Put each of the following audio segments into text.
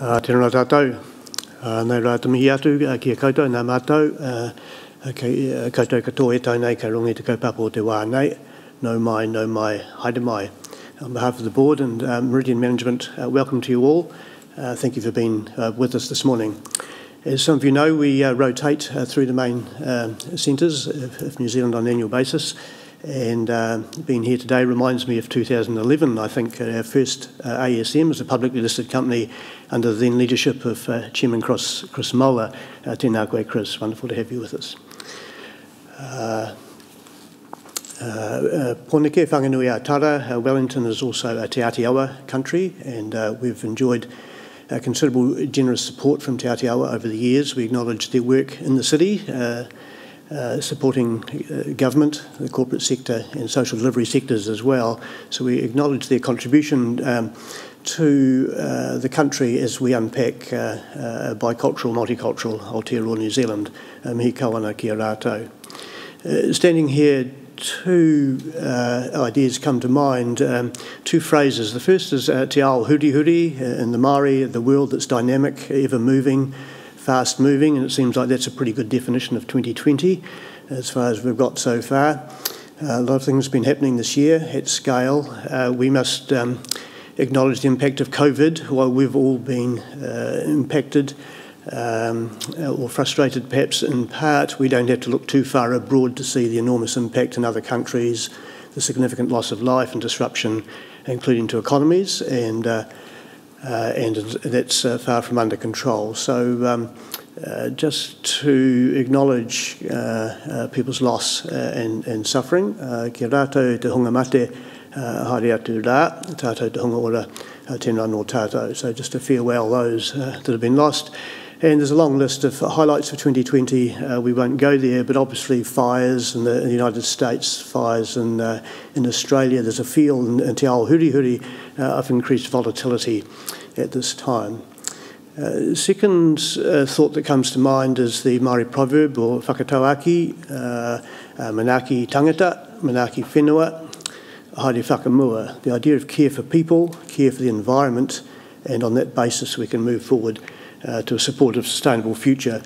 Tēnā tātou, uh, nei rā tamihi atu uh, ki a koutou, nā mātou, uh, kei, uh, koutou katoa e tau nei ka rongi te kaupapa o te wā nei, no mai, no mai, haere mai. On behalf of the board and uh, Meridian Management, uh, welcome to you all. Uh, thank you for being uh, with us this morning. As some of you know, we uh, rotate uh, through the main uh, centres of, of New Zealand on an annual basis. And uh, being here today reminds me of 2011. I think our first uh, ASM as a publicly listed company under the then leadership of uh, Chairman Chris, Chris Moller. Uh, tēnā koe, Chris. Wonderful to have you with us. Uh, uh, uh, Poneke, Whanganui a Tara, uh, Wellington is also a Te Atiawa country, and uh, we've enjoyed uh, considerable generous support from Te Atiawa over the years. We acknowledge their work in the city, uh, uh, supporting uh, government, the corporate sector, and social delivery sectors as well. So we acknowledge their contribution um, to uh, the country as we unpack uh, uh, bicultural, multicultural Aotearoa New Zealand. Um, mihi kawana ki a rātou. Uh, standing here two ideas come to mind, um, two phrases. The first is te ao huri huri in the Māori, the world that's dynamic, ever moving, fast moving, and it seems like that's a pretty good definition of 2020 as far as we've got so far. Uh, a lot of things have been happening this year at scale. Uh, we must um, acknowledge the impact of COVID, while we've all been uh, impacted um, or frustrated perhaps in part, we don't have to look too far abroad to see the enormous impact in other countries, the significant loss of life and disruption, including to economies, and uh, and that's uh, far from under control. So. Um, uh, just to acknowledge uh, uh, people's loss uh, and, and suffering. Kia rātou te hunga mate, uh, haere atu rā, tātou te hunga ora, tēnā no tātou. So just to farewell those that have been lost. And there's a long list of highlights for 2020. Uh, we won't go there, but obviously fires in the, in the United States, fires in, uh, in Australia. There's a feel in, in Te Ao Huri Huri uh, of increased volatility at this time. Uh, second uh, thought that comes to mind is the Māori proverb or whakatauaki, uh, uh, manaki tangata, manaki whenua, haere whakamua. The idea of care for people, care for the environment, and on that basis we can move forward uh, to a supportive, sustainable future.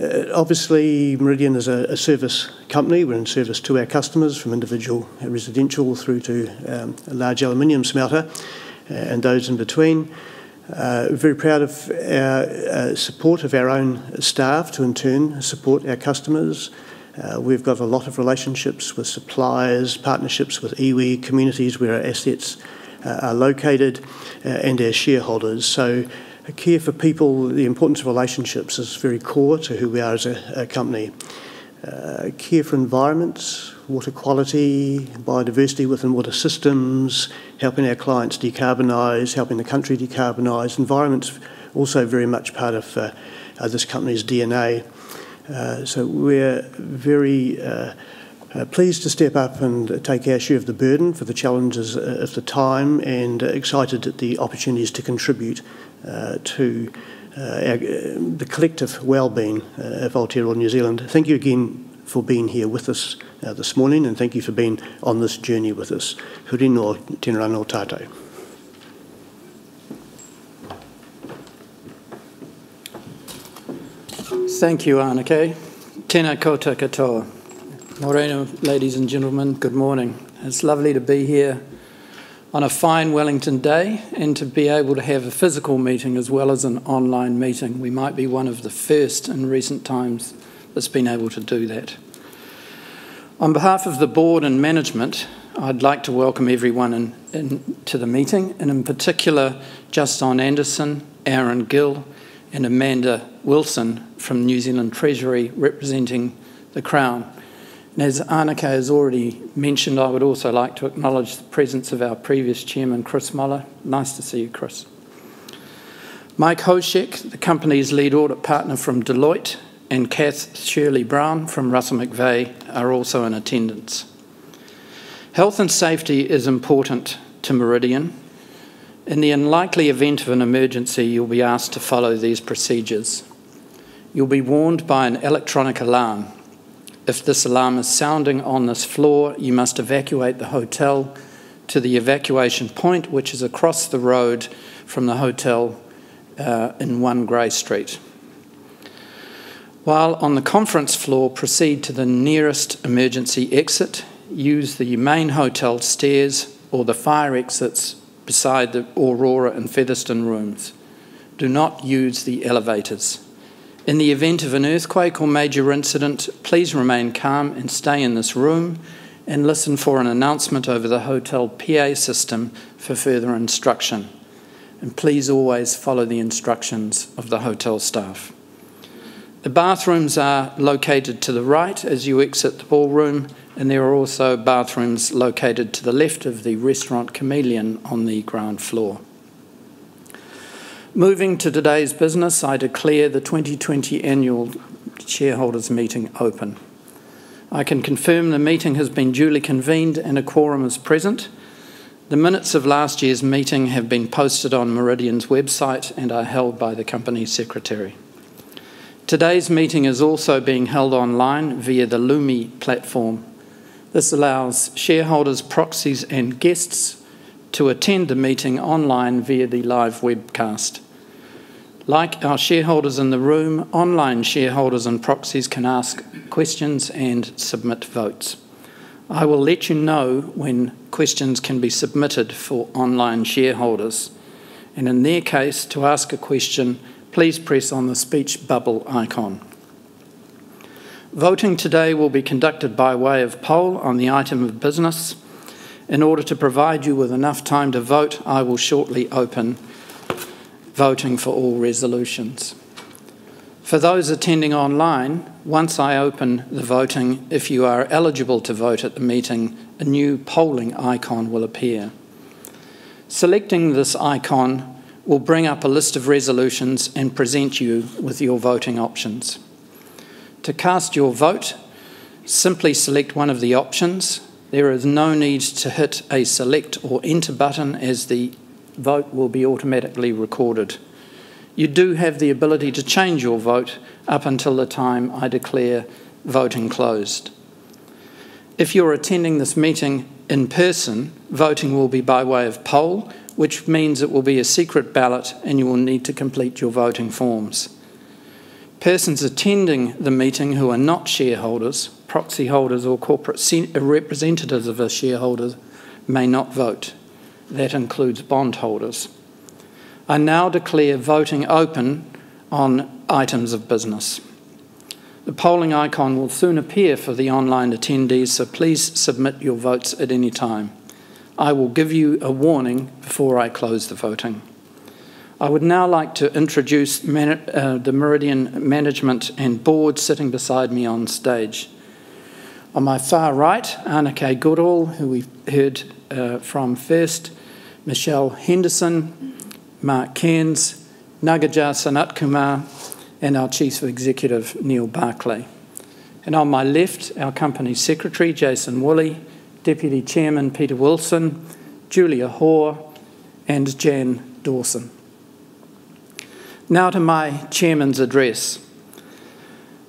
Uh, obviously, Meridian is a, a service company. We're in service to our customers, from individual residential through to um, a large aluminium smelter uh, and those in between. Uh, very proud of our uh, support of our own staff to in turn support our customers. Uh, we've got a lot of relationships with suppliers, partnerships with iwi, communities where our assets uh, are located, uh, and our shareholders. So care for people, the importance of relationships is very core to who we are as a, a company. Uh, care for environments, water quality, biodiversity within water systems, helping our clients decarbonise, helping the country decarbonise. Environment's also very much part of uh, uh, this company's DNA. Uh, so we're very uh, uh, pleased to step up and take our share of the burden for the challenges of the time and excited at the opportunities to contribute to uh, our, uh, the collective well-being uh, of Aotearoa New Zealand. Thank you again for being here with us uh, this morning and thank you for being on this journey with us. Huri no tēnā no tātou. Thank you, Anake. Tēnā koutou katoa. Morena, ladies and gentlemen, good morning. It's lovely to be here on a fine Wellington day and to be able to have a physical meeting as well as an online meeting. We might be one of the first in recent times that's been able to do that. On behalf of the board and management, I'd like to welcome everyone in, in, to the meeting, and in particular, Justin Anderson, Aaron Gill, and Amanda Wilson from New Zealand Treasury representing the Crown. And as Anake has already mentioned, I would also like to acknowledge the presence of our previous chairman, Chris Moller. Nice to see you, Chris. Mike Hoshek, the company's lead audit partner from Deloitte, and Kath Shirley Brown from Russell McVeagh are also in attendance. Health and safety is important to Meridian. In the unlikely event of an emergency, you'll be asked to follow these procedures. You'll be warned by an electronic alarm if this alarm is sounding on this floor, you must evacuate the hotel to the evacuation point, which is across the road from the hotel uh, in 1 Grey Street. While on the conference floor, proceed to the nearest emergency exit, use the main hotel stairs or the fire exits beside the Aurora and Featherston rooms. Do not use the elevators. In the event of an earthquake or major incident, please remain calm and stay in this room and listen for an announcement over the hotel PA system for further instruction. And please always follow the instructions of the hotel staff. The bathrooms are located to the right as you exit the ballroom, and there are also bathrooms located to the left of the restaurant Chameleon on the ground floor. Moving to today's business, I declare the 2020 annual shareholders meeting open. I can confirm the meeting has been duly convened and a quorum is present. The minutes of last year's meeting have been posted on Meridian's website and are held by the company secretary. Today's meeting is also being held online via the Lumi platform. This allows shareholders, proxies, and guests to attend the meeting online via the live webcast. Like our shareholders in the room, online shareholders and proxies can ask questions and submit votes. I will let you know when questions can be submitted for online shareholders. And in their case, to ask a question, please press on the speech bubble icon. Voting today will be conducted by way of poll on the item of business. In order to provide you with enough time to vote, I will shortly open voting for all resolutions. For those attending online, once I open the voting, if you are eligible to vote at the meeting, a new polling icon will appear. Selecting this icon will bring up a list of resolutions and present you with your voting options. To cast your vote, simply select one of the options. There is no need to hit a select or enter button as the vote will be automatically recorded. You do have the ability to change your vote up until the time I declare voting closed. If you're attending this meeting in person, voting will be by way of poll which means it will be a secret ballot and you will need to complete your voting forms. Persons attending the meeting who are not shareholders, proxy holders, or corporate representatives of a shareholder may not vote. That includes bondholders. I now declare voting open on items of business. The polling icon will soon appear for the online attendees, so please submit your votes at any time. I will give you a warning before I close the voting. I would now like to introduce uh, the Meridian management and board sitting beside me on stage. On my far right, Anake Goodall, who we've heard uh, from first, Michelle Henderson, Mark Cairns, Nagaja Sanatkumar, and our Chief Executive, Neil Barclay. And on my left, our Company Secretary, Jason Woolley, Deputy Chairman Peter Wilson, Julia Hoare, and Jan Dawson. Now to my Chairman's address.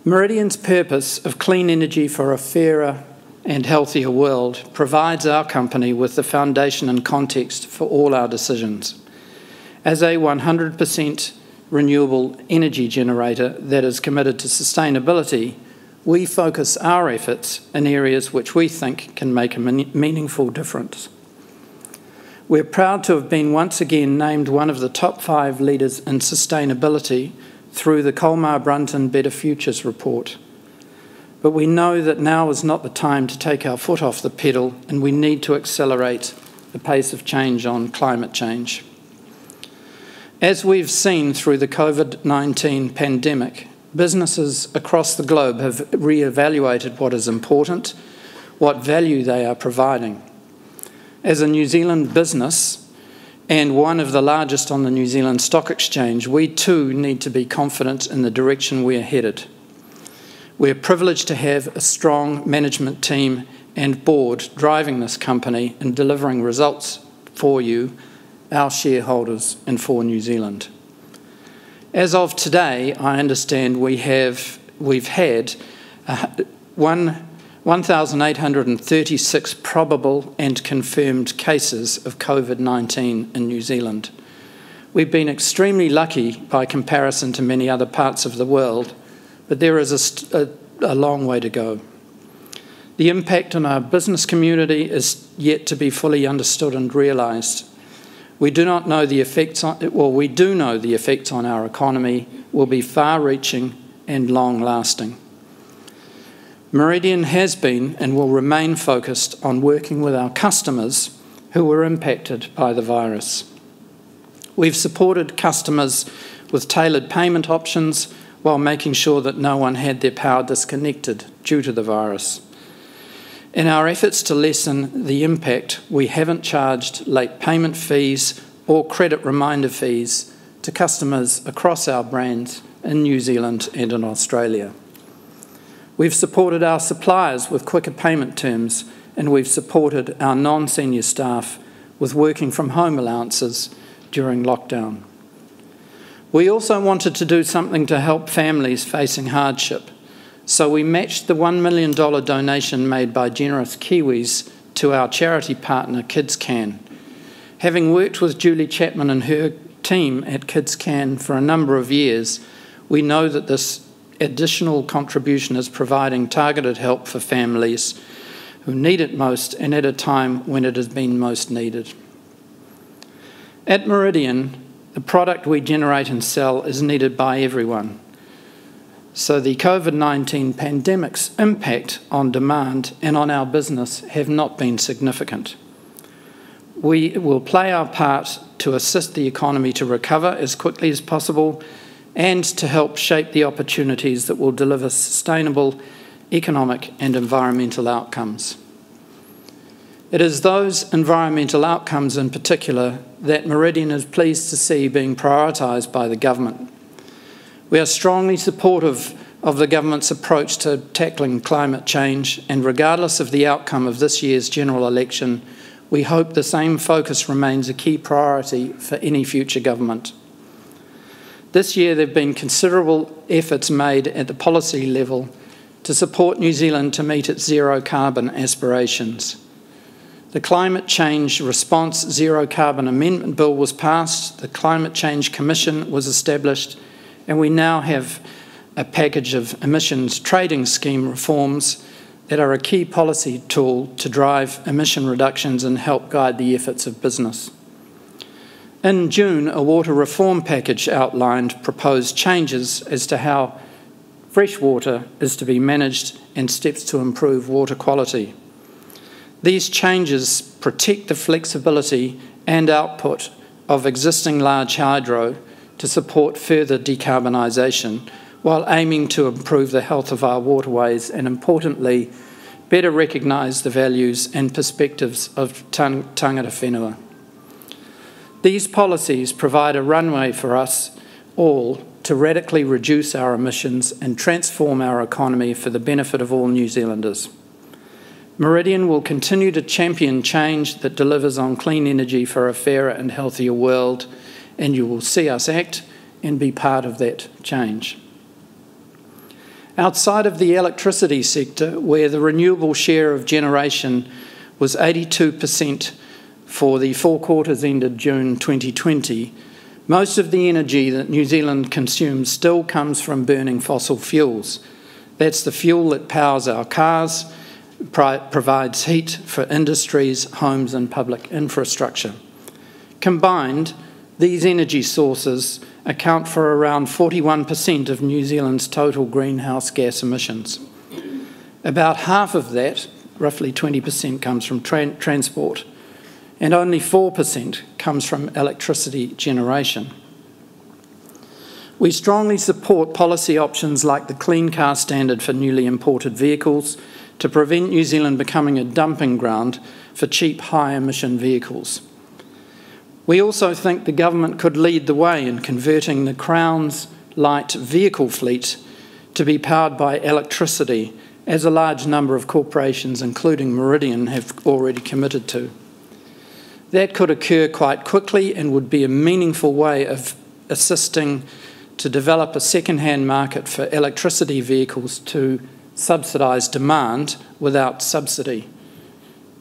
Meridian's purpose of clean energy for a fairer and healthier world provides our company with the foundation and context for all our decisions. As a 100% renewable energy generator that is committed to sustainability, we focus our efforts in areas which we think can make a meaningful difference. We're proud to have been once again named one of the top five leaders in sustainability through the Colmar Brunton Better Futures report. But we know that now is not the time to take our foot off the pedal and we need to accelerate the pace of change on climate change. As we've seen through the COVID 19 pandemic, businesses across the globe have re-evaluated what is important, what value they are providing. As a New Zealand business and one of the largest on the New Zealand Stock Exchange, we too need to be confident in the direction we're headed. We're privileged to have a strong management team and board driving this company and delivering results for you, our shareholders, and for New Zealand. As of today, I understand we have, we've had uh, 1,836 probable and confirmed cases of COVID 19 in New Zealand. We've been extremely lucky by comparison to many other parts of the world, but there is a, a, a long way to go. The impact on our business community is yet to be fully understood and realised. We do not know the effects on, well, we do know the effects on our economy will be far reaching and long lasting. Meridian has been and will remain focused on working with our customers who were impacted by the virus. We've supported customers with tailored payment options while making sure that no one had their power disconnected due to the virus. In our efforts to lessen the impact, we haven't charged late payment fees or credit reminder fees to customers across our brands in New Zealand and in Australia. We've supported our suppliers with quicker payment terms, and we've supported our non senior staff with working from home allowances during lockdown. We also wanted to do something to help families facing hardship, so we matched the $1 million donation made by generous Kiwis to our charity partner Kids Can. Having worked with Julie Chapman and her team at Kids Can for a number of years, we know that this additional contribution is providing targeted help for families who need it most and at a time when it has been most needed. At Meridian, the product we generate and sell is needed by everyone. So the COVID 19 pandemic's impact on demand and on our business have not been significant. We will play our part to assist the economy to recover as quickly as possible and to help shape the opportunities that will deliver sustainable economic and environmental outcomes. It is those environmental outcomes in particular that Meridian is pleased to see being prioritised by the government. We are strongly supportive of the government's approach to tackling climate change, and regardless of the outcome of this year's general election, we hope the same focus remains a key priority for any future government. This year, there have been considerable efforts made at the policy level to support New Zealand to meet its zero carbon aspirations. The Climate Change Response Zero Carbon Amendment Bill was passed, the Climate Change Commission was established, and we now have a package of emissions trading scheme reforms that are a key policy tool to drive emission reductions and help guide the efforts of business. In June, a water reform package outlined proposed changes as to how fresh water is to be managed and steps to improve water quality. These changes protect the flexibility and output of existing large hydro to support further decarbonisation while aiming to improve the health of our waterways and, importantly, better recognise the values and perspectives of tangata whenua. These policies provide a runway for us all to radically reduce our emissions and transform our economy for the benefit of all New Zealanders. Meridian will continue to champion change that delivers on clean energy for a fairer and healthier world, and you will see us act and be part of that change. Outside of the electricity sector, where the renewable share of generation was 82% for the four quarters ended June 2020, most of the energy that New Zealand consumes still comes from burning fossil fuels. That's the fuel that powers our cars provides heat for industries, homes, and public infrastructure. Combined, these energy sources account for around 41% of New Zealand's total greenhouse gas emissions. About half of that, roughly 20%, comes from tra transport, and only 4% comes from electricity generation. We strongly support policy options like the Clean Car Standard for newly imported vehicles to prevent New Zealand becoming a dumping ground for cheap high emission vehicles. We also think the government could lead the way in converting the Crown's light vehicle fleet to be powered by electricity, as a large number of corporations, including Meridian, have already committed to. That could occur quite quickly and would be a meaningful way of assisting to develop a second hand market for electricity vehicles to subsidise demand without subsidy.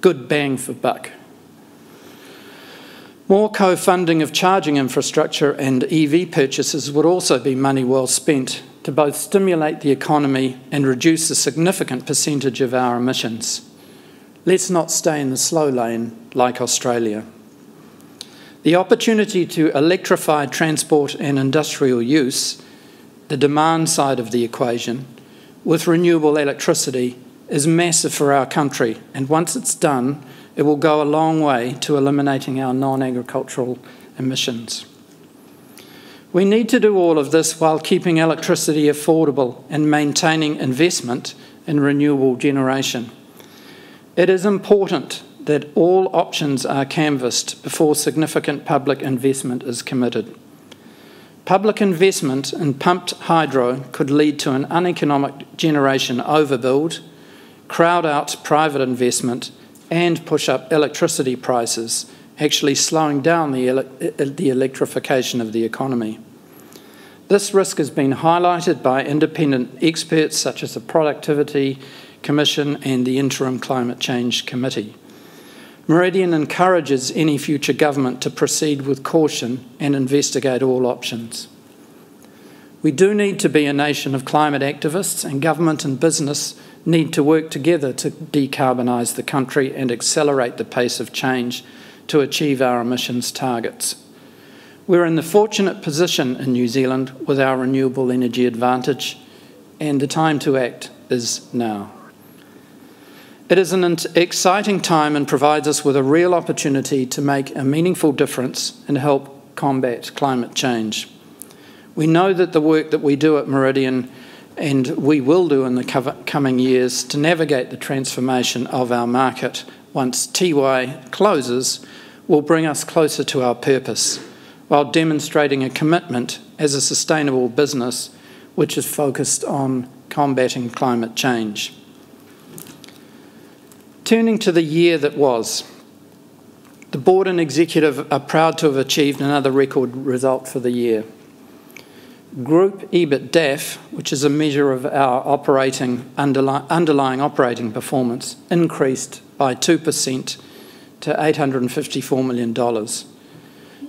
Good bang for buck. More co-funding of charging infrastructure and EV purchases would also be money well spent to both stimulate the economy and reduce a significant percentage of our emissions. Let's not stay in the slow lane like Australia. The opportunity to electrify transport and industrial use, the demand side of the equation, with renewable electricity is massive for our country, and once it's done, it will go a long way to eliminating our non agricultural emissions. We need to do all of this while keeping electricity affordable and maintaining investment in renewable generation. It is important that all options are canvassed before significant public investment is committed. Public investment in pumped hydro could lead to an uneconomic generation overbuild, crowd out private investment, and push up electricity prices, actually slowing down the, ele the electrification of the economy. This risk has been highlighted by independent experts such as the Productivity Commission and the Interim Climate Change Committee. Meridian encourages any future government to proceed with caution and investigate all options. We do need to be a nation of climate activists, and government and business need to work together to decarbonise the country and accelerate the pace of change to achieve our emissions targets. We're in the fortunate position in New Zealand with our renewable energy advantage, and the time to act is now. It is an exciting time and provides us with a real opportunity to make a meaningful difference and help combat climate change. We know that the work that we do at Meridian and we will do in the coming years to navigate the transformation of our market once Tiwai closes will bring us closer to our purpose while demonstrating a commitment as a sustainable business which is focused on combating climate change. Turning to the year that was, the board and executive are proud to have achieved another record result for the year. Group EBITDAF, which is a measure of our operating underlying operating performance, increased by 2% to $854 million.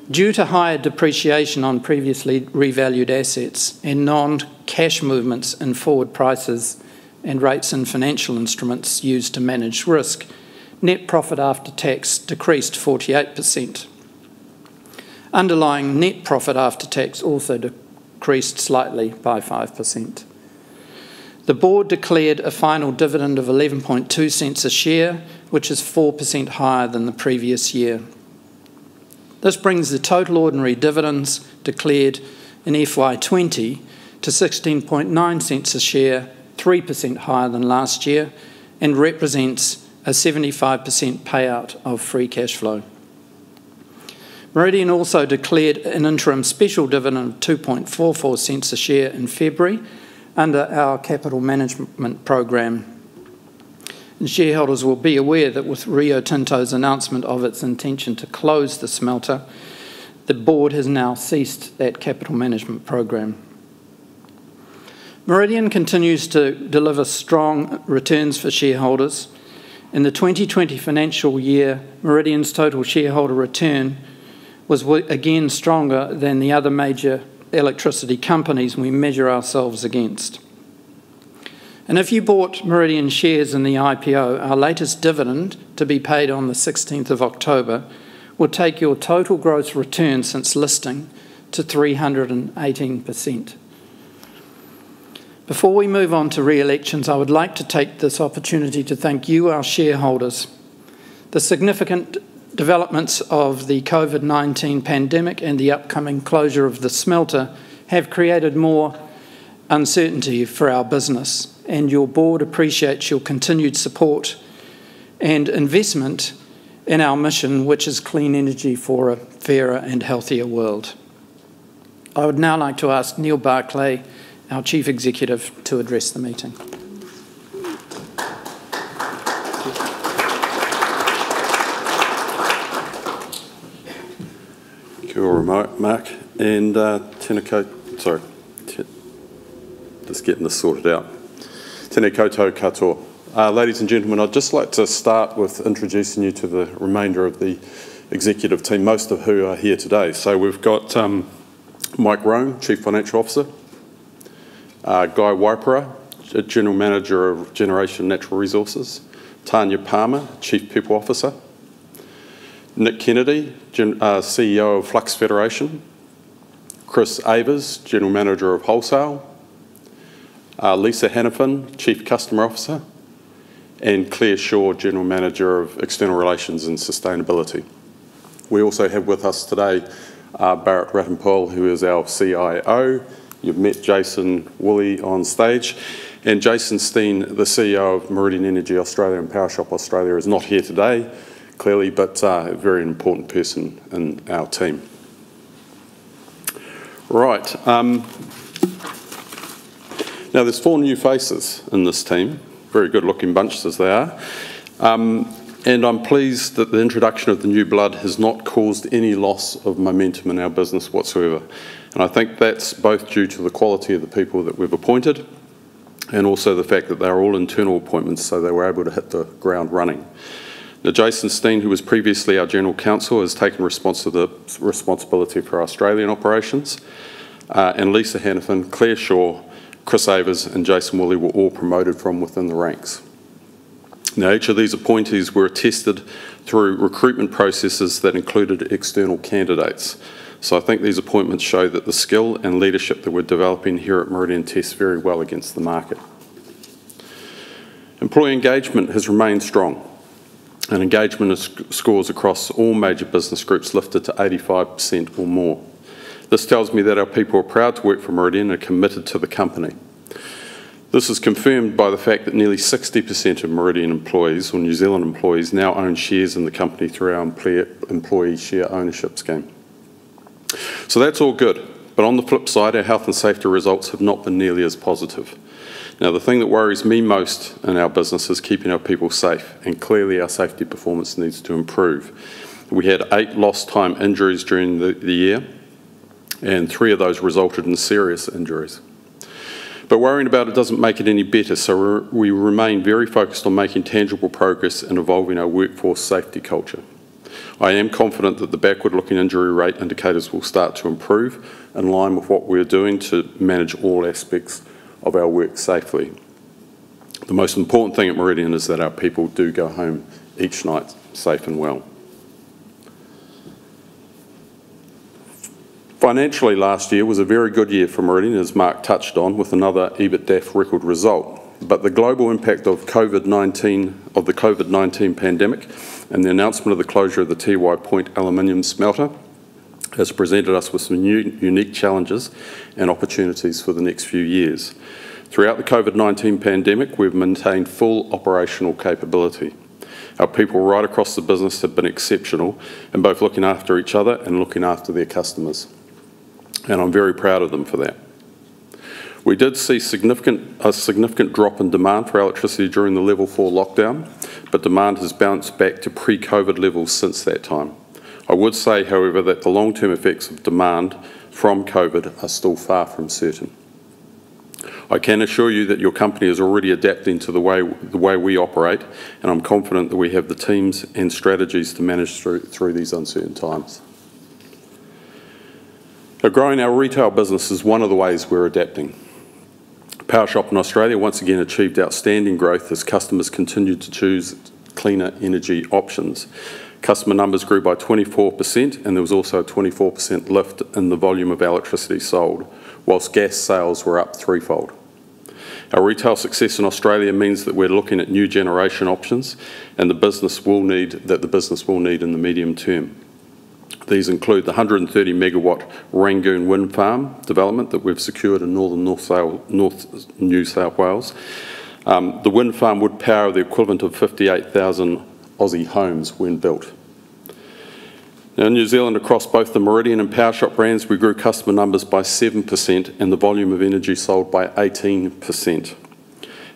Due to higher depreciation on previously revalued assets and non-cash movements in forward prices and rates in financial instruments used to manage risk, net profit after tax decreased 48%. Underlying net profit after tax also decreased slightly by 5%. The board declared a final dividend of 11.2 cents a share, which is 4% higher than the previous year. This brings the total ordinary dividends declared in FY20 to 16.9 cents a share, 3% higher than last year, and represents a 75% payout of free cash flow. Meridian also declared an interim special dividend of 2.44 cents a share in February under our capital management program. And shareholders will be aware that with Rio Tinto's announcement of its intention to close the smelter, the board has now ceased that capital management program. Meridian continues to deliver strong returns for shareholders. In the 2020 financial year, Meridian's total shareholder return was again stronger than the other major electricity companies we measure ourselves against. And if you bought Meridian shares in the IPO, our latest dividend to be paid on the 16th of October will take your total gross return since listing to 318%. Before we move on to re elections, I would like to take this opportunity to thank you, our shareholders. The significant developments of the COVID 19 pandemic and the upcoming closure of the smelter have created more uncertainty for our business, and your board appreciates your continued support and investment in our mission, which is clean energy for a fairer and healthier world. I would now like to ask Neil Barclay, our Chief Executive, to address the meeting. Mark. And uh, tēnā sorry, just getting this sorted out. Tēnā koutou katoa. Uh, ladies and gentlemen, I'd just like to start with introducing you to the remainder of the executive team, most of who are here today. So we've got um, Mike Roan, Chief Financial Officer, uh, Guy Waipara, General Manager of Generation Natural Resources, Tanya Palmer, Chief People Officer, Nick Kennedy, Gen uh, CEO of Flux Federation, Chris Avers, General Manager of Wholesale, uh, Lisa Hannafin, Chief Customer Officer, and Claire Shaw, General Manager of External Relations and Sustainability. We also have with us today uh, Barrett Rattenpohl, who is our CIO. You've met Jason Woolley on stage. And Jason Steen, the CEO of Meridian Energy Australia and PowerShop Australia, is not here today, clearly, but uh, a very important person in our team. Right. Um, now, there's four new faces in this team, very good looking bunches as they are. Um, and I'm pleased that the introduction of the new blood has not caused any loss of momentum in our business whatsoever. And I think that's both due to the quality of the people that we've appointed and also the fact that they're all internal appointments, so they were able to hit the ground running. Now, Jason Steen, who was previously our General Counsel, has taken responsibility for our Australian operations, uh, and Lisa Hannafin, Claire Shaw, Chris Avers and Jason Woolley were all promoted from within the ranks. Now, each of these appointees were attested through recruitment processes that included external candidates. So I think these appointments show that the skill and leadership that we're developing here at Meridian tests very well against the market. Employee engagement has remained strong and engagement scores across all major business groups lifted to 85% or more. This tells me that our people are proud to work for Meridian and are committed to the company. This is confirmed by the fact that nearly 60% of Meridian employees or New Zealand employees now own shares in the company through our employee share ownership scheme. So that's all good. But on the flip side, our health and safety results have not been nearly as positive. Now, the thing that worries me most in our business is keeping our people safe, and clearly our safety performance needs to improve. We had eight lost time injuries during the, the year, and three of those resulted in serious injuries. But worrying about it doesn't make it any better, so we remain very focused on making tangible progress and evolving our workforce safety culture. I am confident that the backward-looking injury rate indicators will start to improve in line with what we're doing to manage all aspects of our work safely. The most important thing at Meridian is that our people do go home each night safe and well. Financially, last year was a very good year for Meridian, as Mark touched on, with another EBITDAF record result. But the global impact of COVID-19 of the COVID-19 pandemic and the announcement of the closure of the Tiwai Point aluminium smelter has presented us with some new, unique challenges and opportunities for the next few years. Throughout the COVID-19 pandemic, we've maintained full operational capability. Our people right across the business have been exceptional in both looking after each other and looking after their customers and I'm very proud of them for that. We did see significant, a significant drop in demand for electricity during the level 4 lockdown, but demand has bounced back to pre-COVID levels since that time. I would say, however, that the long-term effects of demand from COVID are still far from certain. I can assure you that your company is already adapting to the way, the way we operate, and I'm confident that we have the teams and strategies to manage through, through these uncertain times. Now, growing our retail business is one of the ways we're adapting. PowerShop in Australia once again achieved outstanding growth as customers continued to choose cleaner energy options. Customer numbers grew by 24% and there was also a 24% lift in the volume of electricity sold, whilst gas sales were up threefold. Our retail success in Australia means that we're looking at new generation options and the business will need that the business will need in the medium term. These include the 130 megawatt Rangoon wind farm development that we've secured in northern North, North New South Wales. Um, the wind farm would power the equivalent of 58,000 Aussie homes when built. Now, in New Zealand, across both the Meridian and PowerShop brands, we grew customer numbers by 7% and the volume of energy sold by 18%.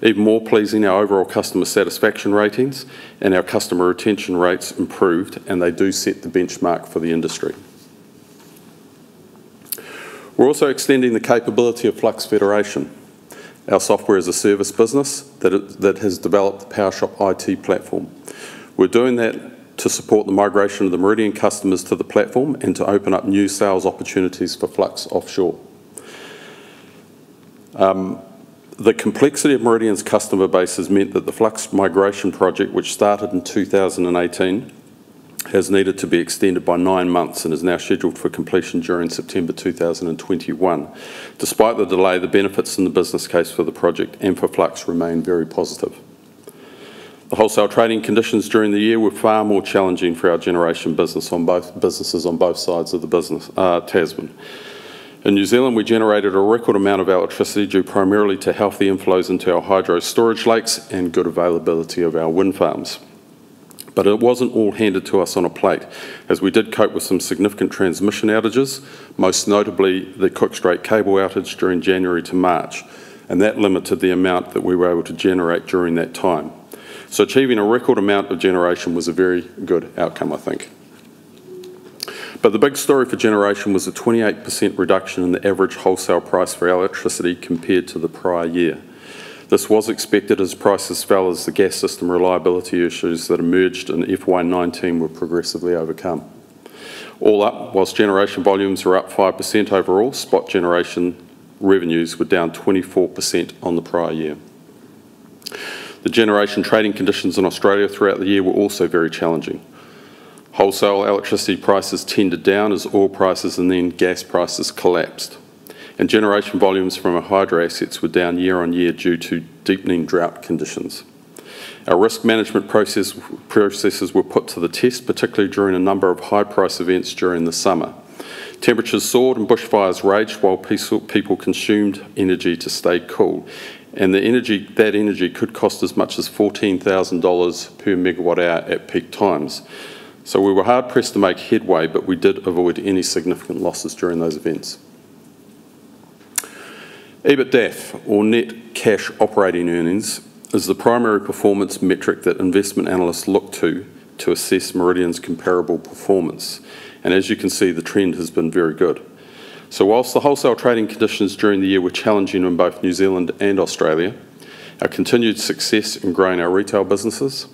Even more pleasing, our overall customer satisfaction ratings and our customer retention rates improved, and they do set the benchmark for the industry. We're also extending the capability of Flux Federation, our software as a service business that, that has developed the PowerShop IT platform. We're doing that to support the migration of the Meridian customers to the platform and to open up new sales opportunities for Flux offshore. Um, the complexity of Meridian's customer base has meant that the Flux migration project, which started in 2018, has needed to be extended by nine months and is now scheduled for completion during September 2021. Despite the delay, the benefits in the business case for the project and for Flux remain very positive. The wholesale trading conditions during the year were far more challenging for our generation business on both businesses on both sides of the business uh, Tasman. In New Zealand, we generated a record amount of electricity due primarily to healthy inflows into our hydro storage lakes and good availability of our wind farms. But it wasn't all handed to us on a plate, as we did cope with some significant transmission outages, most notably the Cook Strait cable outage during January to March, and that limited the amount that we were able to generate during that time. So achieving a record amount of generation was a very good outcome, I think. But the big story for generation was a 28% reduction in the average wholesale price for electricity compared to the prior year. This was expected as prices fell as the gas system reliability issues that emerged in FY19 were progressively overcome. All up, whilst generation volumes were up 5% overall, spot generation revenues were down 24% on the prior year. The generation trading conditions in Australia throughout the year were also very challenging. Wholesale electricity prices tended down as oil prices and then gas prices collapsed. And generation volumes from our hydro assets were down year on year due to deepening drought conditions. Our risk management process, processes were put to the test, particularly during a number of high price events during the summer. Temperatures soared and bushfires raged while people consumed energy to stay cool. And the energy, that energy could cost as much as $14,000 per megawatt hour at peak times. So we were hard pressed to make headway, but we did avoid any significant losses during those events. EBITDAF, or net cash operating earnings, is the primary performance metric that investment analysts look to to assess Meridian's comparable performance. And as you can see, the trend has been very good. So whilst the wholesale trading conditions during the year were challenging in both New Zealand and Australia, our continued success in growing our retail businesses,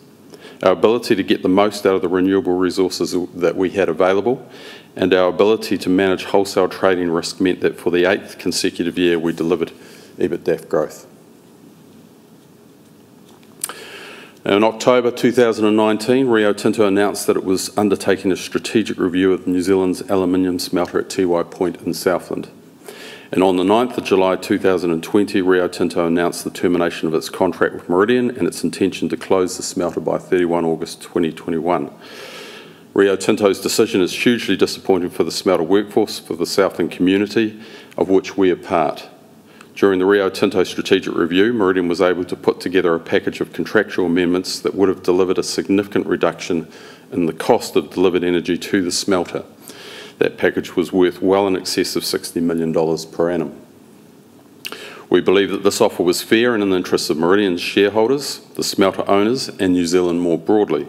our ability to get the most out of the renewable resources that we had available, and our ability to manage wholesale trading risk meant that for the eighth consecutive year we delivered EBITDAF growth. In October 2019, Rio Tinto announced that it was undertaking a strategic review of New Zealand's aluminium smelter at Tiwai Point in Southland. And on the 9th of July 2020, Rio Tinto announced the termination of its contract with Meridian and its intention to close the smelter by 31 August 2021. Rio Tinto's decision is hugely disappointing for the smelter workforce, for the Southland community, of which we are part. During the Rio Tinto strategic review, Meridian was able to put together a package of contractual amendments that would have delivered a significant reduction in the cost of delivered energy to the smelter. That package was worth well in excess of $60 million per annum. We believe that this offer was fair and in the interests of Meridian's shareholders, the smelter owners, and New Zealand more broadly.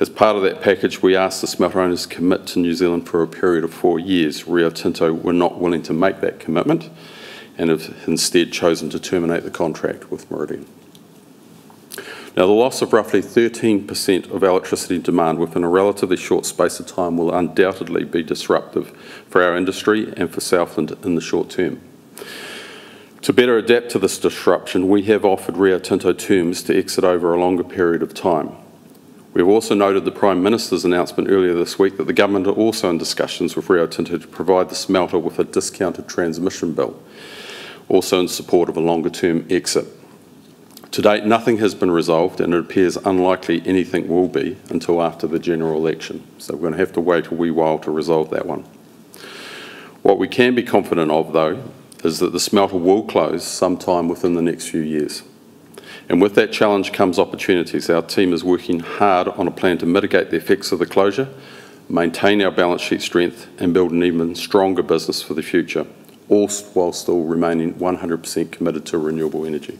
As part of that package, we asked the smelter owners to commit to New Zealand for a period of four years. Rio Tinto were not willing to make that commitment and have instead chosen to terminate the contract with Meridian. Now, the loss of roughly 13% of electricity demand within a relatively short space of time will undoubtedly be disruptive for our industry and for Southland in the short term. To better adapt to this disruption, we have offered Rio Tinto terms to exit over a longer period of time. We have also noted the Prime Minister's announcement earlier this week that the government are also in discussions with Rio Tinto to provide the smelter with a discounted transmission bill, also in support of a longer term exit. To date, nothing has been resolved, and it appears unlikely anything will be until after the general election. So we're going to have to wait a wee while to resolve that one. What we can be confident of, though, is that the smelter will close sometime within the next few years. And with that challenge comes opportunities. Our team is working hard on a plan to mitigate the effects of the closure, maintain our balance sheet strength, and build an even stronger business for the future, all while still remaining 100% committed to renewable energy.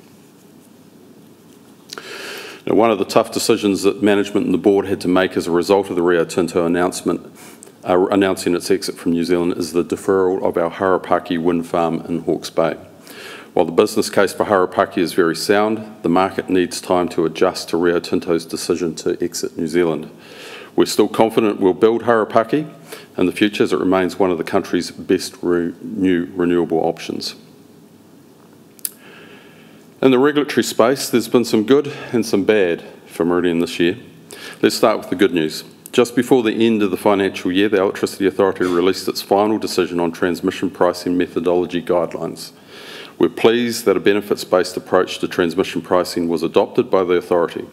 Now, one of the tough decisions that management and the board had to make as a result of the Rio Tinto announcement uh, announcing its exit from New Zealand is the deferral of our Harapaki wind farm in Hawke's Bay. While the business case for Harapaki is very sound, the market needs time to adjust to Rio Tinto's decision to exit New Zealand. We're still confident we'll build Harapaki in the future as it remains one of the country's best re new renewable options. In the regulatory space, there's been some good and some bad for Meridian this year. Let's start with the good news. Just before the end of the financial year, the Electricity Authority released its final decision on transmission pricing methodology guidelines. We're pleased that a benefits-based approach to transmission pricing was adopted by the authority.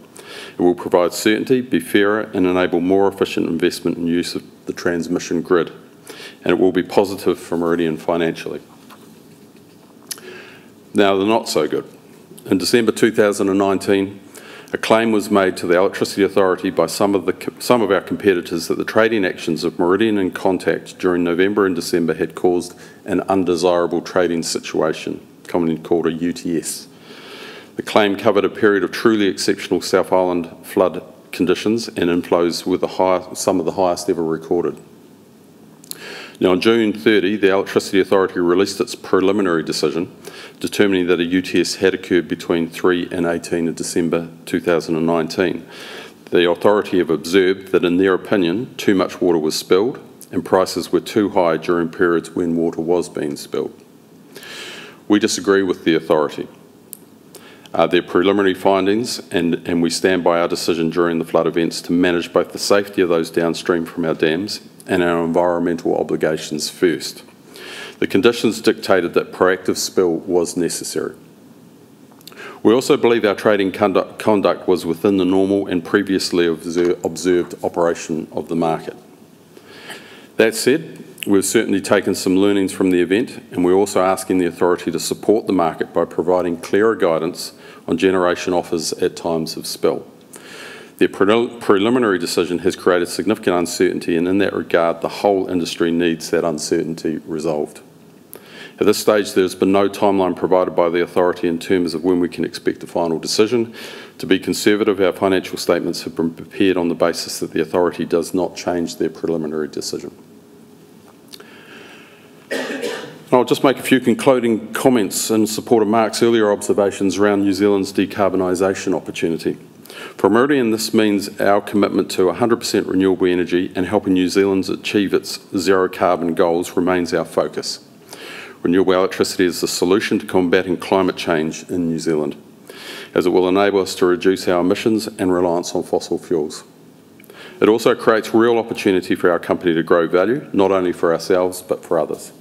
It will provide certainty, be fairer and enable more efficient investment and use of the transmission grid. And it will be positive for Meridian financially. Now, the not so good. In December 2019, a claim was made to the Electricity Authority by some of, the, some of our competitors that the trading actions of Meridian and Contact during November and December had caused an undesirable trading situation, commonly called a UTS. The claim covered a period of truly exceptional South Island flood conditions and inflows with the high, some of the highest ever recorded. Now, on June 30, the Electricity Authority released its preliminary decision determining that a UTS had occurred between 3 and 18 of December 2019. The authority have observed that, in their opinion, too much water was spilled and prices were too high during periods when water was being spilled. We disagree with the authority. Uh, their preliminary findings, and, and we stand by our decision during the flood events to manage both the safety of those downstream from our dams and our environmental obligations first. The conditions dictated that proactive spill was necessary. We also believe our trading conduct, was within the normal and previously observed operation of the market. That said, we've certainly taken some learnings from the event and we're also asking the authority to support the market by providing clearer guidance on generation offers at times of spill. Their preliminary decision has created significant uncertainty and in that regard the whole industry needs that uncertainty resolved. At this stage there has been no timeline provided by the authority in terms of when we can expect a final decision. To be conservative, our financial statements have been prepared on the basis that the authority does not change their preliminary decision. I'll just make a few concluding comments in support of Mark's earlier observations around New Zealand's decarbonisation opportunity. For Meridian, this means our commitment to 100% renewable energy and helping New Zealand achieve its zero carbon goals remains our focus. Renewable electricity is the solution to combating climate change in New Zealand, as it will enable us to reduce our emissions and reliance on fossil fuels. It also creates real opportunity for our company to grow value, not only for ourselves but for others.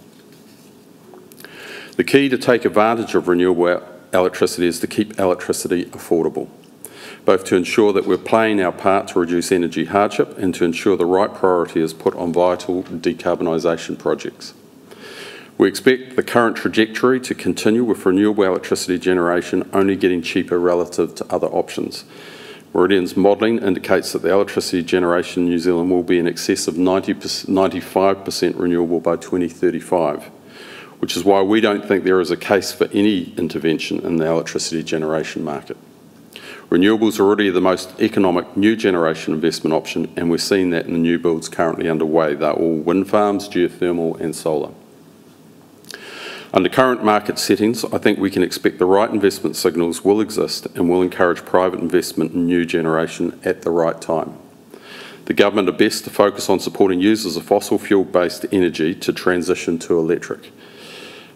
The key to take advantage of renewable electricity is to keep electricity affordable, both to ensure that we're playing our part to reduce energy hardship and to ensure the right priority is put on vital decarbonisation projects. We expect the current trajectory to continue with renewable electricity generation only getting cheaper relative to other options. Meridian's modelling indicates that the electricity generation in New Zealand will be in excess of 90 95% renewable by 2035 which is why we don't think there is a case for any intervention in the electricity generation market. Renewables are already the most economic new generation investment option, and we're seeing that in the new builds currently underway. They're all wind farms, geothermal, and solar. Under current market settings, I think we can expect the right investment signals will exist and will encourage private investment in new generation at the right time. The government are best to focus on supporting users of fossil fuel-based energy to transition to electric.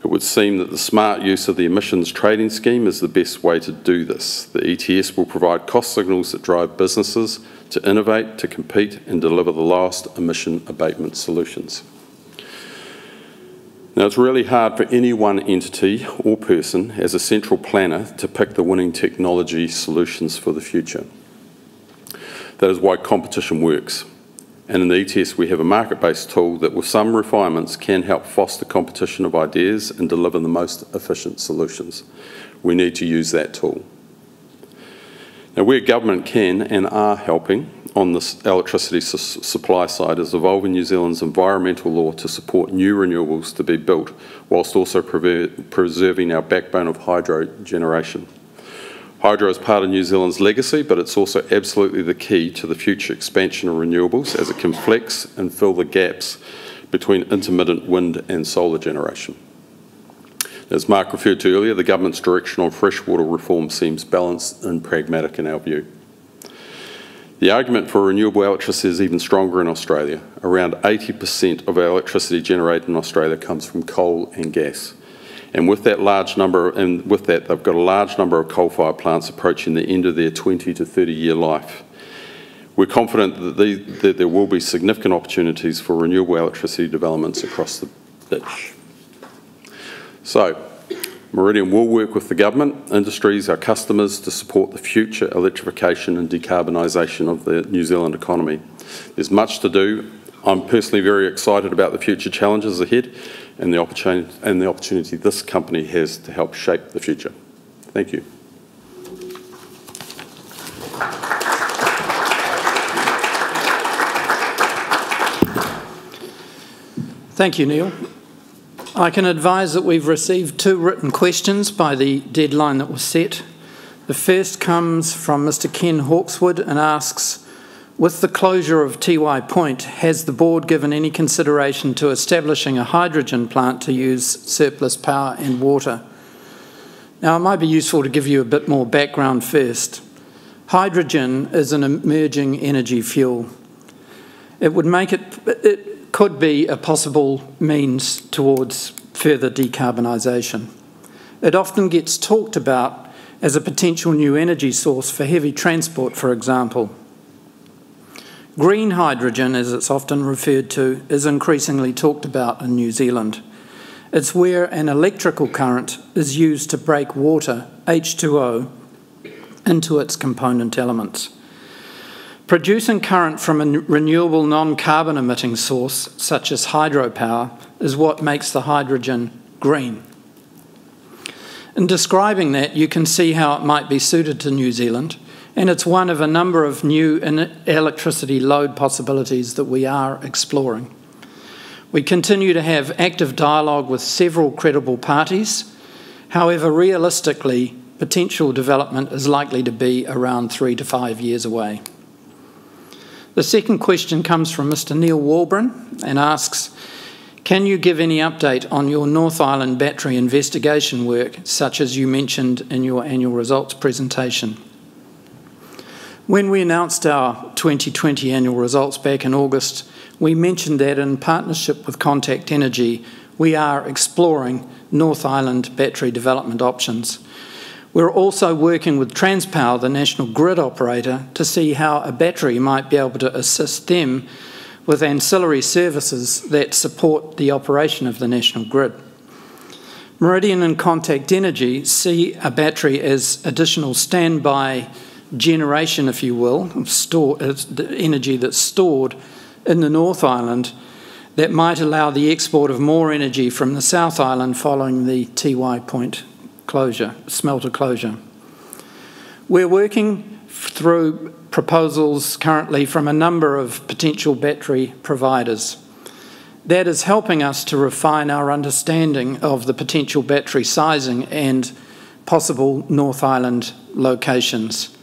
It would seem that the smart use of the emissions trading scheme is the best way to do this. The ETS will provide cost signals that drive businesses to innovate, to compete and deliver the last emission abatement solutions. Now, it's really hard for any one entity or person as a central planner to pick the winning technology solutions for the future. That is why competition works. And in the ETS, we have a market-based tool that with some refinements can help foster competition of ideas and deliver the most efficient solutions. We need to use that tool. Now, where government can and are helping on the electricity su supply side is evolving New Zealand's environmental law to support new renewables to be built, whilst also preserving our backbone of hydro generation. Hydro is part of New Zealand's legacy, but it's also absolutely the key to the future expansion of renewables as it can flex and fill the gaps between intermittent wind and solar generation. As Mark referred to earlier, the government's direction on freshwater reform seems balanced and pragmatic in our view. The argument for renewable electricity is even stronger in Australia. Around 80% of our electricity generated in Australia comes from coal and gas. And with that large number, and with that, they've got a large number of coal-fired plants approaching the end of their 20 to 30-year life. We're confident that, the, that, there will be significant opportunities for renewable electricity developments across the ditch. So, Meridian will work with the government, industries, our customers to support the future electrification and decarbonisation of the New Zealand economy. There's much to do. I'm personally very excited about the future challenges ahead and the opportunity, and the opportunity this company has to help shape the future. Thank you. Thank you, Neil. I can advise that we've received two written questions by the deadline that was set. The first comes from Mr Ken Hawkswood and asks, with the closure of Tiwai Point, has the board given any consideration to establishing a hydrogen plant to use surplus power and water? Now, it might be useful to give you a bit more background first. Hydrogen is an emerging energy fuel. It would make it, it could be a possible means towards further decarbonisation. It often gets talked about as a potential new energy source for heavy transport, for example. Green hydrogen, as it's often referred to, is increasingly talked about in New Zealand. It's where an electrical current is used to break water, H2O, into its component elements. Producing current from a renewable non-carbon emitting source, such as hydropower, is what makes the hydrogen green. In describing that, you can see how it might be suited to New Zealand, and it's one of a number of new electricity load possibilities that we are exploring. We continue to have active dialogue with several credible parties. However, realistically, potential development is likely to be around three to five years away. The second question comes from Mr. Neil Walburn and asks Can you give any update on your North Island battery investigation work, such as you mentioned in your annual results presentation? When we announced our 2020 annual results back in August, we mentioned that in partnership with Contact Energy, we are exploring North Island battery development options. We're also working with Transpower, the national grid operator, to see how a battery might be able to assist them with ancillary services that support the operation of the national grid. Meridian and Contact Energy see a battery as additional standby generation, if you will, store, uh, the energy that's stored in the North Island that might allow the export of more energy from the South Island following the Tiwai Point closure, smelter closure. We're working through proposals currently from a number of potential battery providers. That is helping us to refine our understanding of the potential battery sizing and possible North Island locations.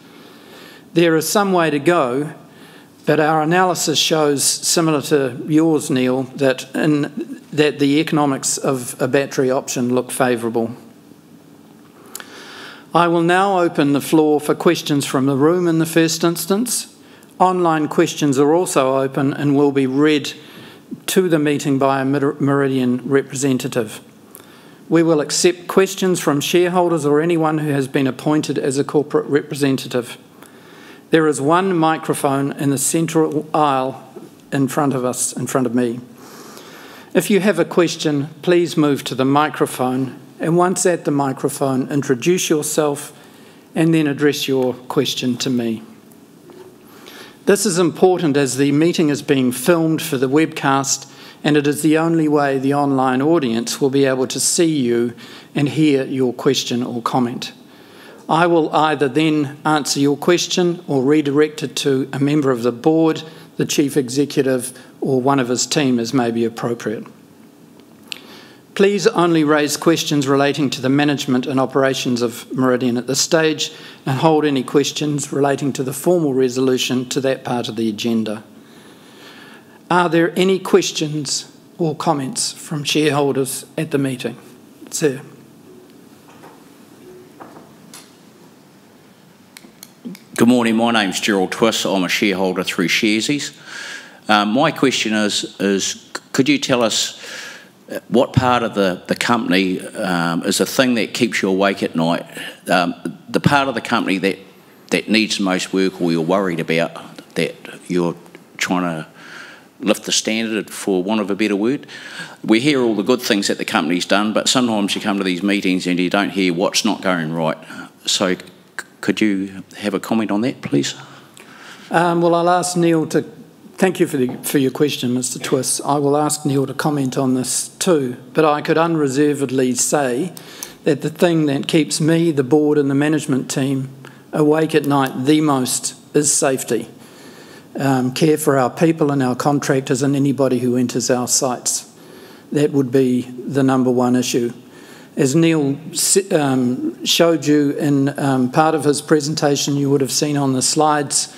There is some way to go, but our analysis shows, similar to yours, Neil, that, in, that the economics of a battery option look favourable. I will now open the floor for questions from the room in the first instance. Online questions are also open and will be read to the meeting by a Meridian representative. We will accept questions from shareholders or anyone who has been appointed as a corporate representative. There is one microphone in the central aisle in front of us, in front of me. If you have a question, please move to the microphone and once at the microphone, introduce yourself and then address your question to me. This is important as the meeting is being filmed for the webcast and it is the only way the online audience will be able to see you and hear your question or comment. I will either then answer your question or redirect it to a member of the board, the chief executive, or one of his team as may be appropriate. Please only raise questions relating to the management and operations of Meridian at this stage and hold any questions relating to the formal resolution to that part of the agenda. Are there any questions or comments from shareholders at the meeting? Good Good morning. My name's Gerald Twiss. I'm a shareholder through Sharesies. Um, my question is, is could you tell us what part of the, the company um, is the thing that keeps you awake at night? Um, the part of the company that, that needs the most work or you're worried about that you're trying to lift the standard for want of a better word. We hear all the good things that the company's done, but sometimes you come to these meetings and you don't hear what's not going right. So could you have a comment on that, please? Um, well, I'll ask Neil to Thank you for, the, for your question, Mr Twiss. I will ask Neil to comment on this too, but I could unreservedly say that the thing that keeps me, the board and the management team awake at night the most is safety. Um, care for our people and our contractors and anybody who enters our sites. That would be the number one issue. As Neil um, showed you in um, part of his presentation, you would have seen on the slides,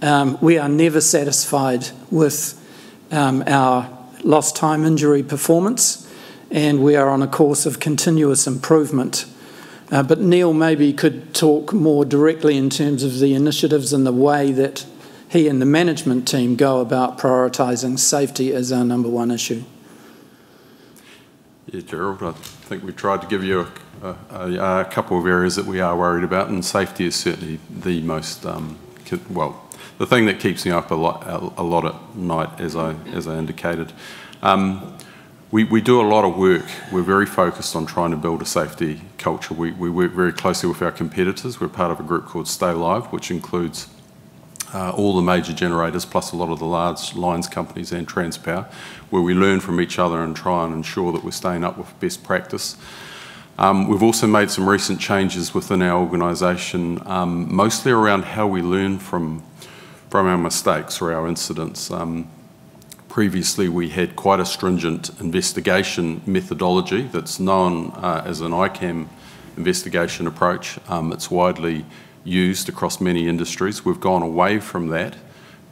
um, we are never satisfied with um, our lost time injury performance, and we are on a course of continuous improvement. Uh, but Neil maybe could talk more directly in terms of the initiatives and the way that he and the management team go about prioritising safety as our number one issue. Yeah, Gerald, I think we've tried to give you a, a, a couple of areas that we are worried about, and safety is certainly the most, um, well, the thing that keeps me up a lot, a, lot at night, as I, as I indicated. Um, we, we do a lot of work. We're very focused on trying to build a safety culture. We, we work very closely with our competitors. We're part of a group called Stay Live, which includes uh, all the major generators, plus a lot of the large lines companies and Transpower, where we learn from each other and try and ensure that we're staying up with best practice. Um, we've also made some recent changes within our organisation, um, mostly around how we learn from from our mistakes or our incidents. Um, previously, we had quite a stringent investigation methodology that's known uh, as an ICAM investigation approach. Um, it's widely used across many industries. We've gone away from that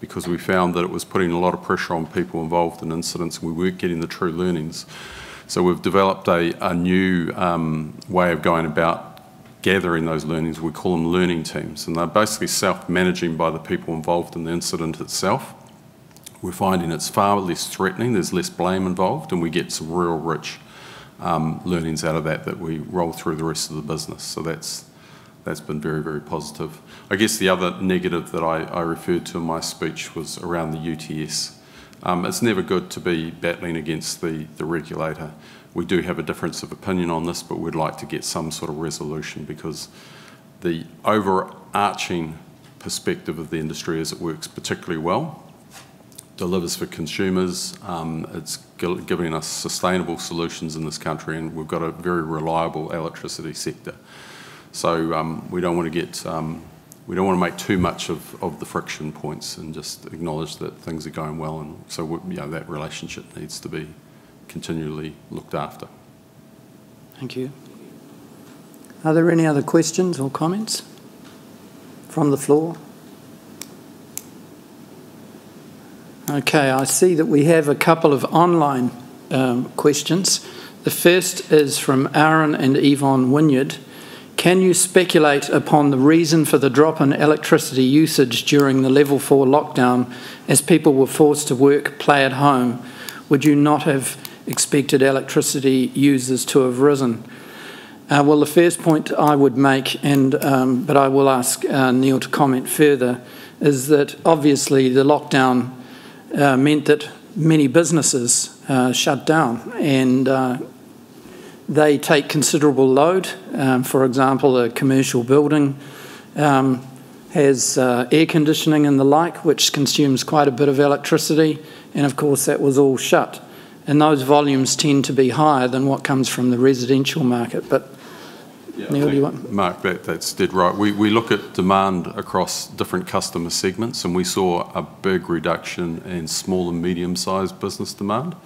because we found that it was putting a lot of pressure on people involved in incidents and we weren't getting the true learnings. So we've developed a, a new um, way of going about gathering those learnings. We call them learning teams, and they're basically self-managing by the people involved in the incident itself. We're finding it's far less threatening, there's less blame involved, and we get some real rich um, learnings out of that that we roll through the rest of the business. So that's that's been very, very positive. I guess the other negative that I, I referred to in my speech was around the UTS. Um, it's never good to be battling against the, the regulator we do have a difference of opinion on this, but we'd like to get some sort of resolution because the overarching perspective of the industry is it works particularly well, delivers for consumers, um, it's giving us sustainable solutions in this country, and we've got a very reliable electricity sector. So um, we don't want to get um, we don't want to make too much of, of the friction points and just acknowledge that things are going well, and so you know, that relationship needs to be continually looked after. Thank you. Are there any other questions or comments from the floor? Okay, I see that we have a couple of online um, questions. The first is from Aaron and Yvonne Wynyard. Can you speculate upon the reason for the drop in electricity usage during the level 4 lockdown as people were forced to work, play at home? Would you not have expected electricity users to have risen. Uh, well, the first point I would make, and um, but I will ask uh, Neil to comment further, is that obviously the lockdown uh, meant that many businesses uh, shut down and uh, they take considerable load. Um, for example, a commercial building um, has uh, air conditioning and the like, which consumes quite a bit of electricity, and of course that was all shut and those volumes tend to be higher than what comes from the residential market. But yeah, Neil, do you want? Mark, that, that's dead right. We, we look at demand across different customer segments, and we saw a big reduction in small and medium-sized business demand.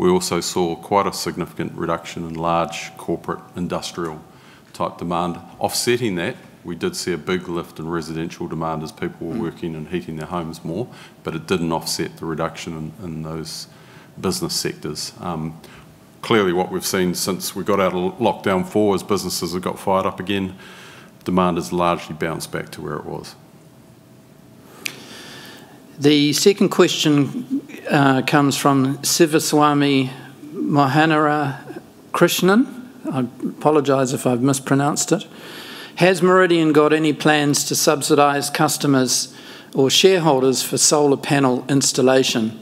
We also saw quite a significant reduction in large corporate industrial type demand. Offsetting that, we did see a big lift in residential demand as people were mm. working and heating their homes more, but it didn't offset the reduction in, in those business sectors. Um, clearly what we've seen since we got out of lockdown four as businesses have got fired up again, demand has largely bounced back to where it was. The second question uh, comes from Sivaswamy Mohanara Krishnan. I apologise if I've mispronounced it. Has Meridian got any plans to subsidise customers or shareholders for solar panel installation?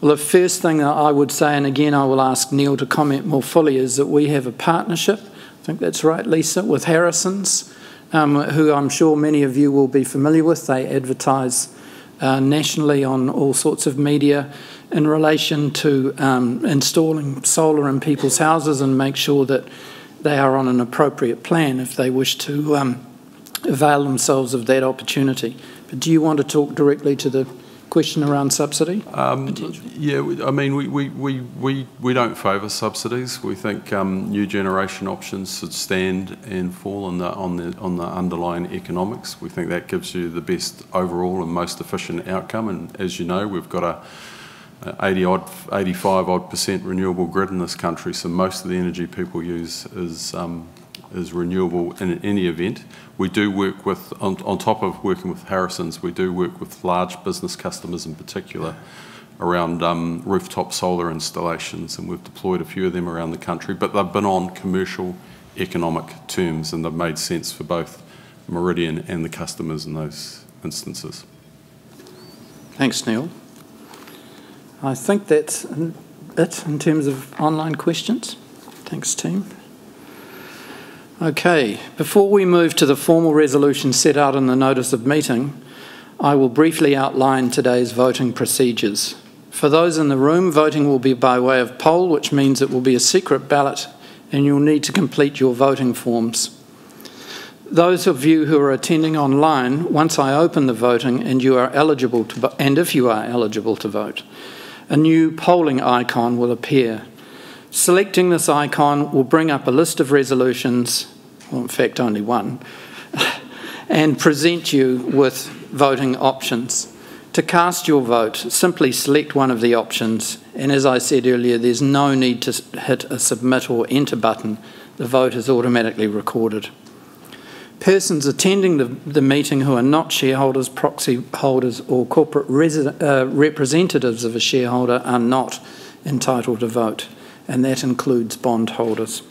Well, the first thing that I would say, and again I will ask Neil to comment more fully, is that we have a partnership, I think that's right, Lisa, with Harrison's, um, who I'm sure many of you will be familiar with. They advertise uh, nationally on all sorts of media in relation to um, installing solar in people's houses and make sure that they are on an appropriate plan if they wish to um, avail themselves of that opportunity. But do you want to talk directly to the question around subsidy? Um, yeah, I mean, we, we, we, we, we don't favour subsidies. We think um, new generation options should stand and fall on the, on, the, on the underlying economics. We think that gives you the best overall and most efficient outcome. And as you know, we've got a 80 odd, 85 odd percent renewable grid in this country, so most of the energy people use is, um, is renewable in any event. We do work with, on, on, top of working with Harrison's, we do work with large business customers in particular around um, rooftop solar installations, and we've deployed a few of them around the country, but they've been on commercial economic terms and they've made sense for both Meridian and the customers in those instances. Thanks, Neil. I think that's it in terms of online questions. Thanks, team. Okay, before we move to the formal resolution set out in the notice of meeting, I will briefly outline today's voting procedures. For those in the room, voting will be by way of poll, which means it will be a secret ballot and you'll need to complete your voting forms. Those of you who are attending online, once I open the voting and you are eligible to, and if you are eligible to vote, a new polling icon will appear. Selecting this icon will bring up a list of resolutions, well, in fact, only one, and present you with voting options. To cast your vote, simply select one of the options, and as I said earlier, there's no need to hit a submit or enter button. The vote is automatically recorded. Persons attending the, the meeting who are not shareholders, proxy holders, or corporate uh, representatives of a shareholder are not entitled to vote, and that includes bondholders.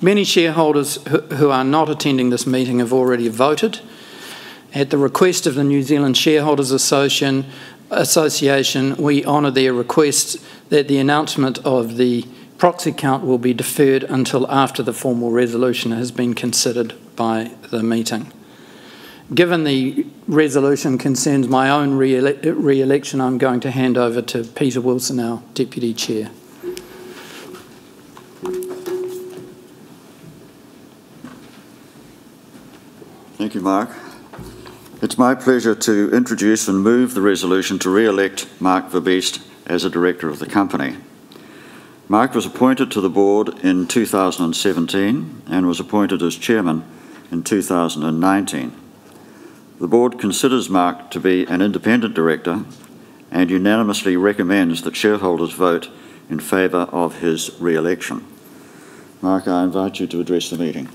Many shareholders who, are not attending this meeting have already voted. At the request of the New Zealand Shareholders Association, Association we honour their request that the announcement of the proxy count will be deferred until after the formal resolution has been considered by the meeting. Given the resolution concerns my own re-election, I'm going to hand over to Peter Wilson, our Deputy Chair. Thank you, Mark. It's my pleasure to introduce and move the resolution to re-elect Mark Verbiest as a director of the company. Mark was appointed to the board in 2017 and was appointed as chairman in 2019. The board considers Mark to be an independent director and unanimously recommends that shareholders vote in favour of his re-election. Mark, I invite you to address the meeting.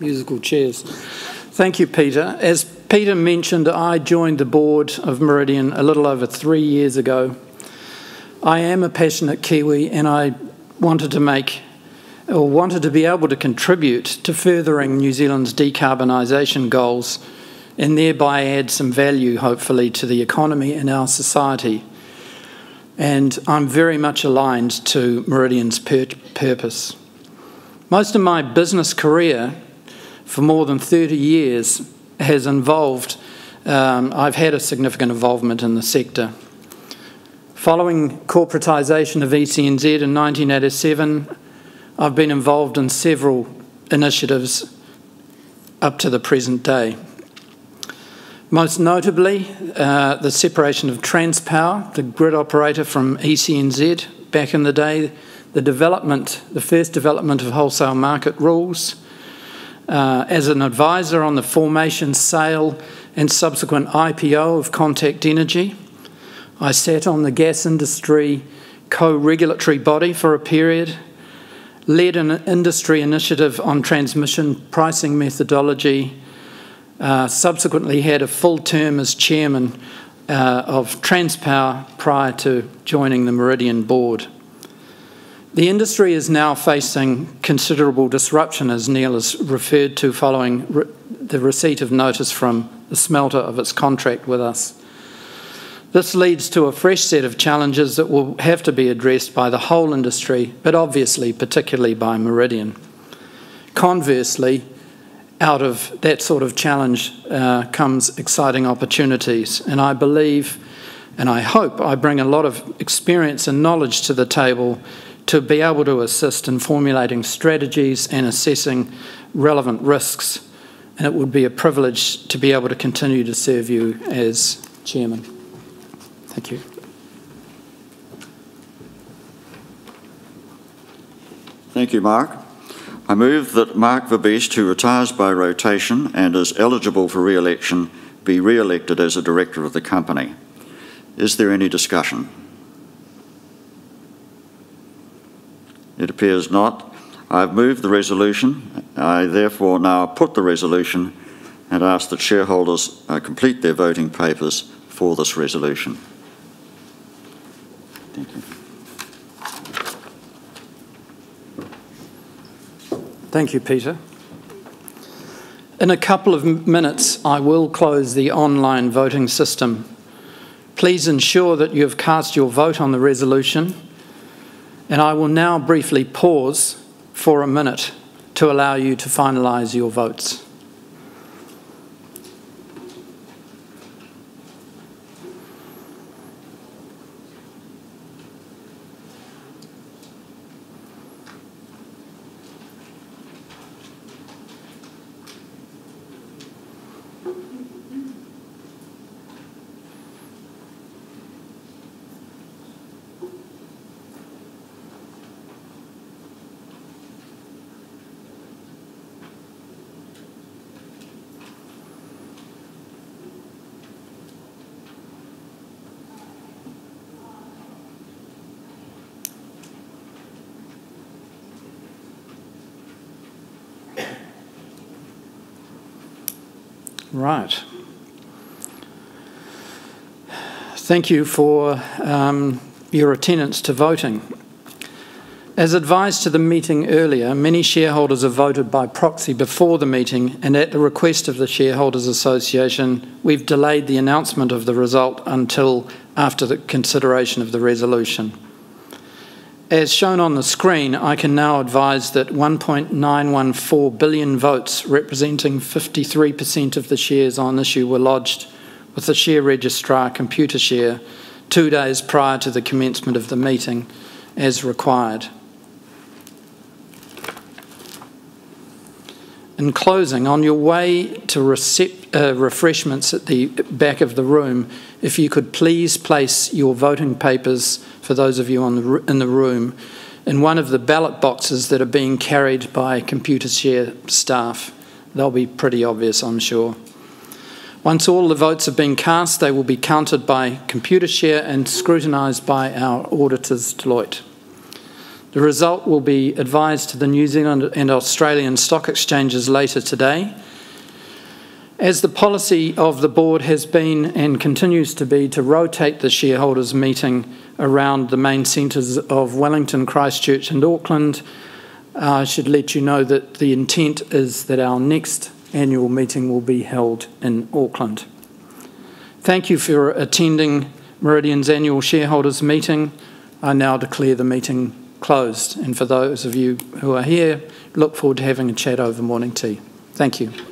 Musical chairs. Thank you, Peter. As Peter mentioned, I joined the board of Meridian a little over three years ago I am a passionate Kiwi and I wanted to make or wanted to be able to contribute to furthering New Zealand's decarbonisation goals and thereby add some value, hopefully, to the economy and our society. And I'm very much aligned to Meridian's pur purpose. Most of my business career for more than 30 years has involved, um, I've had a significant involvement in the sector. Following corporatisation of ECNZ in 1987, I've been involved in several initiatives up to the present day. Most notably, uh, the separation of Transpower, the grid operator from ECNZ back in the day, the development, the first development of wholesale market rules, uh, as an advisor on the formation, sale, and subsequent IPO of Contact Energy, I sat on the gas industry co regulatory body for a period, led an industry initiative on transmission pricing methodology, Uh, subsequently had a full term as chairman uh, of Transpower prior to joining the Meridian board. The industry is now facing considerable disruption, as Neil has referred to, following re the receipt of notice from the smelter of its contract with us. This leads to a fresh set of challenges that will have to be addressed by the whole industry, but obviously, particularly by Meridian. Conversely, out of that sort of challenge uh, comes exciting opportunities, and I believe and I hope I bring a lot of experience and knowledge to the table to be able to assist in formulating strategies and assessing relevant risks. And it would be a privilege to be able to continue to serve you as chairman. Thank you. Thank you, Mark. I move that Mark Verbiest, who retires by rotation and is eligible for re-election, be re-elected as a director of the company. Is there any discussion? It appears not. I've moved the resolution. I therefore now put the resolution and ask that shareholders uh, complete their voting papers for this resolution. Thank you. Thank you, Peter. In a couple of minutes, I will close the online voting system. Please ensure that you have cast your vote on the resolution and I will now briefly pause for a minute to allow you to finalise your votes. Right. Thank you for um, your attendance to voting. As advised to the meeting earlier, many shareholders have voted by proxy before the meeting, and at the request of the Shareholders Association, we've delayed the announcement of the result until after the consideration of the resolution. As shown on the screen, I can now advise that 1.914 billion votes, representing 53% of the shares on issue, were lodged with the share registrar Computershare two days prior to the commencement of the meeting, as required. In closing, on your way to uh, refreshments at the back of the room, if you could please place your voting papers, for those of you the, in the room, in one of the ballot boxes that are being carried by Computershare staff. They'll be pretty obvious, I'm sure. Once all the votes have been cast, they will be counted by Computershare and scrutinised by our auditors, Deloitte. The result will be advised to the New Zealand and Australian stock exchanges later today as the policy of the board has been and continues to be to rotate the shareholders' meeting around the main centres of Wellington, Christchurch, and Auckland, I should let you know that the intent is that our next annual meeting will be held in Auckland. Thank you for attending Meridian's annual shareholders' meeting. I now declare the meeting closed. And for those of you who are here, look forward to having a chat over morning tea. Thank you.